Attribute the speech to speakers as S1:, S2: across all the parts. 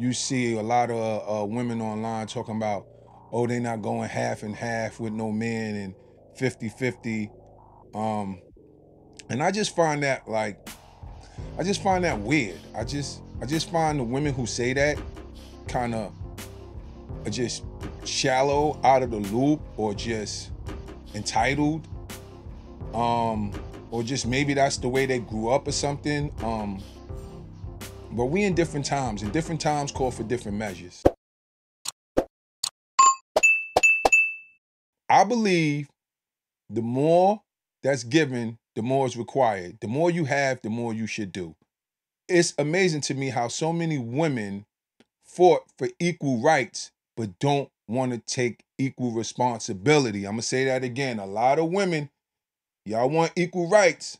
S1: you see a lot of uh, women online talking about, oh, they not going half and half with no men and 50-50. Um, and I just find that like, I just find that weird. I just, I just find the women who say that kind of just shallow, out of the loop, or just entitled. Um, or just maybe that's the way they grew up or something. Um, but we in different times, and different times call for different measures. I believe the more that's given, the more is required. The more you have, the more you should do. It's amazing to me how so many women fought for equal rights, but don't want to take equal responsibility. I'm going to say that again. A lot of women, y'all want equal rights,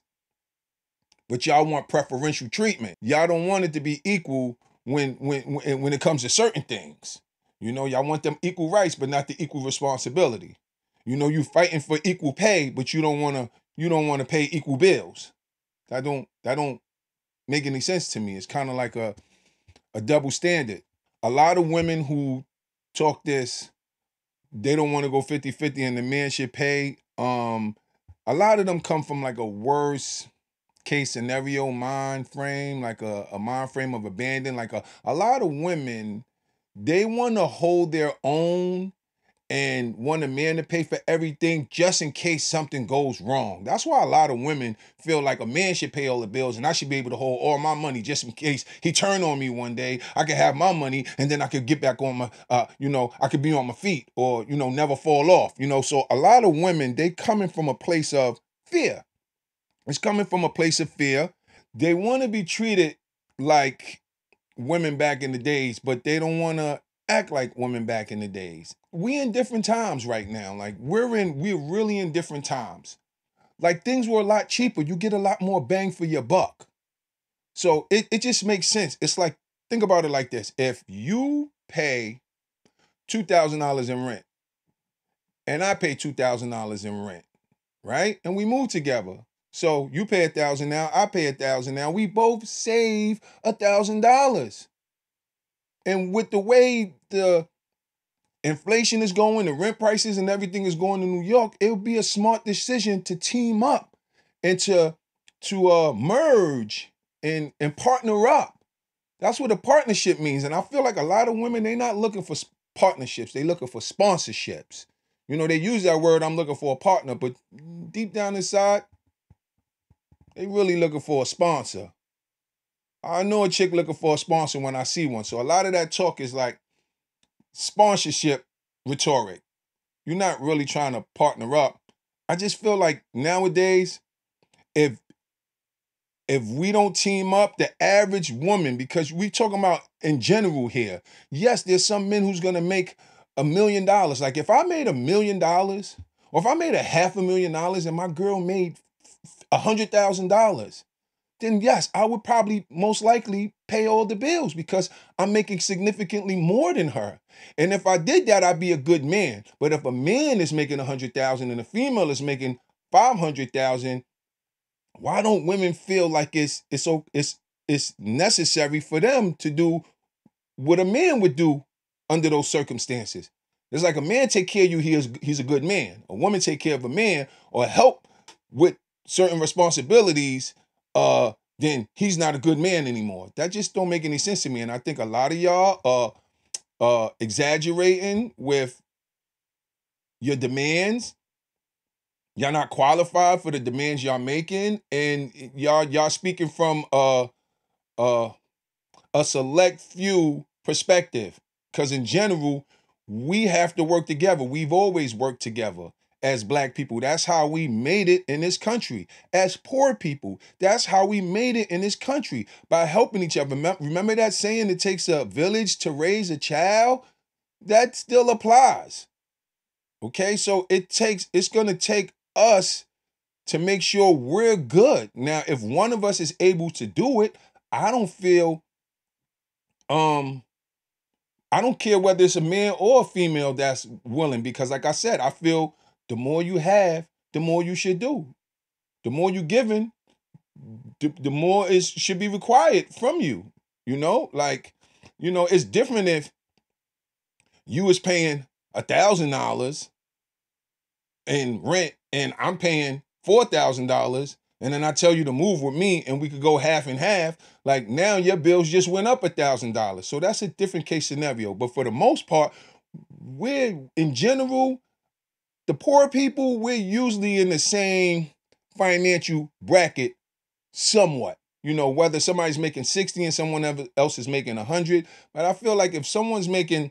S1: but y'all want preferential treatment. Y'all don't want it to be equal when when when, it comes to certain things. You know, y'all want them equal rights, but not the equal responsibility. You know, you fighting for equal pay, but you don't want to you don't want to pay equal bills. That don't that don't make any sense to me. It's kind of like a a double standard. A lot of women who talk this, they don't want to go 50-50 and the man should pay. Um, a lot of them come from like a worse case scenario mind frame, like a, a mind frame of abandon. Like a, a lot of women, they want to hold their own and want a man to pay for everything just in case something goes wrong. That's why a lot of women feel like a man should pay all the bills and I should be able to hold all my money just in case he turn on me one day. I could have my money and then I could get back on my uh you know, I could be on my feet or you know, never fall off. You know, so a lot of women they coming from a place of fear. It's coming from a place of fear. They want to be treated like women back in the days, but they don't want to act like women back in the days. We in different times right now. Like we're in we're really in different times. Like things were a lot cheaper. You get a lot more bang for your buck. So it, it just makes sense. It's like think about it like this. If you pay $2,000 in rent and I pay $2,000 in rent, right? And we move together. So you pay a thousand now, I pay a thousand now. We both save a thousand dollars. And with the way the inflation is going, the rent prices and everything is going in New York, it would be a smart decision to team up and to to uh, merge and and partner up. That's what a partnership means. And I feel like a lot of women they're not looking for partnerships; they're looking for sponsorships. You know, they use that word. I'm looking for a partner, but deep down inside, they really looking for a sponsor. I know a chick looking for a sponsor when I see one. So a lot of that talk is like sponsorship rhetoric. You're not really trying to partner up. I just feel like nowadays, if if we don't team up, the average woman, because we talking about in general here, yes, there's some men who's gonna make a million dollars. Like if I made a million dollars, or if I made a half a million dollars and my girl made a hundred thousand dollars, then yes, I would probably most likely pay all the bills because I'm making significantly more than her. And if I did that, I'd be a good man. But if a man is making a hundred thousand and a female is making five hundred thousand, why don't women feel like it's it's it's it's necessary for them to do what a man would do under those circumstances? It's like a man take care of you, he is he's a good man. A woman take care of a man or help with certain responsibilities uh, then he's not a good man anymore. That just don't make any sense to me. And I think a lot of y'all are uh exaggerating with your demands. Y'all not qualified for the demands y'all making, and y'all y'all speaking from uh uh a select few perspective. Because in general, we have to work together. We've always worked together as black people. That's how we made it in this country. As poor people, that's how we made it in this country by helping each other. Remember that saying, it takes a village to raise a child? That still applies. Okay, so it takes, it's to take us to make sure we're good. Now, if one of us is able to do it, I don't feel, um, I don't care whether it's a man or a female that's willing because, like I said, I feel the more you have, the more you should do. The more you giving, the, the more it should be required from you. You know, like You know, it's different if you was paying a thousand dollars in rent and I'm paying four thousand dollars and then I tell you to move with me and we could go half and half, like now your bills just went up a thousand dollars. So that's a different case scenario. But for the most part, we're in general, the poor people, we're usually in the same financial bracket somewhat. You know, whether somebody's making 60 and someone else is making 100. But I feel like if someone's making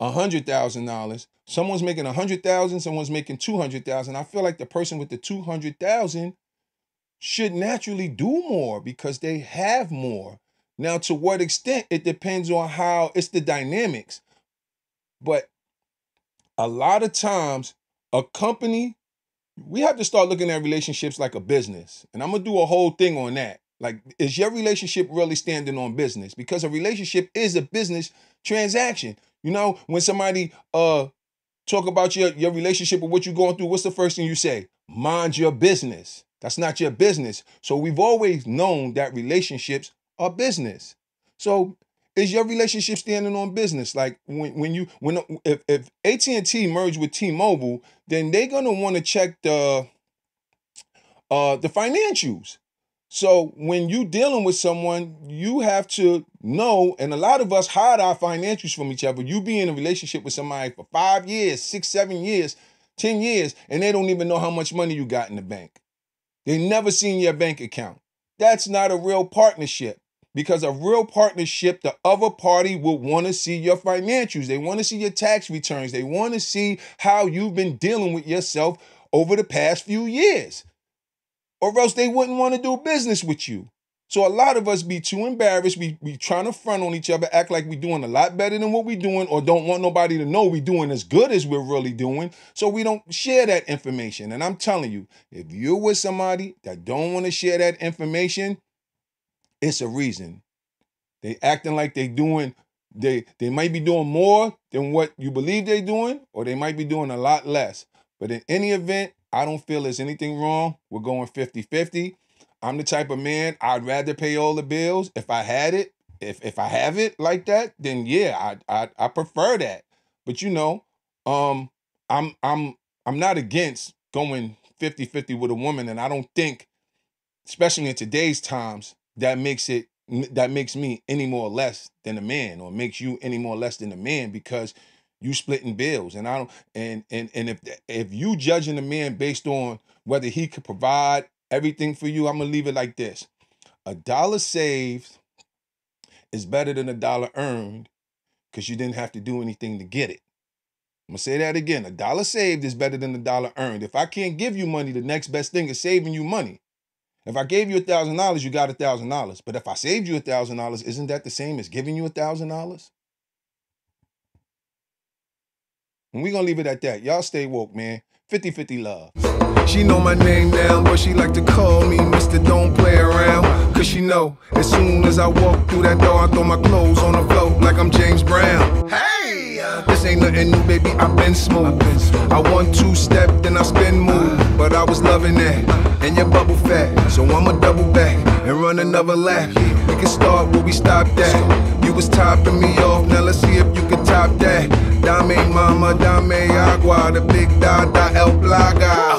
S1: $100,000, someone's making 100,000, someone's making 200,000, I feel like the person with the 200,000 should naturally do more because they have more. Now, to what extent, it depends on how it's the dynamics. But a lot of times, a company, we have to start looking at relationships like a business. And I'm going to do a whole thing on that. Like, is your relationship really standing on business? Because a relationship is a business transaction. You know, when somebody uh talk about your, your relationship or what you're going through, what's the first thing you say? Mind your business. That's not your business. So we've always known that relationships are business. So is your relationship standing on business? Like when, when you when if, if AT&T merged with T-Mobile, then they're gonna want to check the uh the financials. So when you dealing with someone, you have to know, and a lot of us hide our financials from each other. You be in a relationship with somebody for five years, six, seven years, 10 years, and they don't even know how much money you got in the bank. They never seen your bank account. That's not a real partnership because a real partnership, the other party will want to see your financials. They want to see your tax returns. They want to see how you've been dealing with yourself over the past few years, or else they wouldn't want to do business with you. So a lot of us be too embarrassed. We we trying to front on each other, act like we doing a lot better than what we doing, or don't want nobody to know we doing as good as we're really doing. So we don't share that information. And I'm telling you, if you're with somebody that don't want to share that information, it's a reason. They acting like they doing they they might be doing more than what you believe they're doing, or they might be doing a lot less. But in any event, I don't feel there's anything wrong. We're going 50-50. I'm the type of man I'd rather pay all the bills if I had it. If if I have it like that, then yeah, I I I prefer that. But you know, um I'm I'm I'm not against going 50-50 with a woman and I don't think especially in today's times that makes it that makes me any more less than a man or makes you any more less than a man because you splitting bills and I don't and and and if if you judging a man based on whether he could provide everything for you, I'm gonna leave it like this. A dollar saved is better than a dollar earned because you didn't have to do anything to get it. I'm gonna say that again. A dollar saved is better than a dollar earned. If I can't give you money, the next best thing is saving you money. If I gave you a thousand dollars, you got a thousand dollars. But if I saved you a thousand dollars, isn't that the same as giving you a thousand dollars? And we're gonna leave it at that. Y'all stay woke, man. 50-50 love.
S2: She know my name now, but she like to call me Mr. Don't Play Around. Cause she know, as soon as I walk through that door, I throw my clothes on the floor like I'm James Brown. Hey! This ain't nothing new, baby, I've been smooth. I one two step, then I spin move. But I was loving that, and your bubble fat. So I'ma double back and run another lap. We can start where we stopped at. You was topping me off, now let's see if you can top that. Dame mama, dame agua, the big dada, el plaga.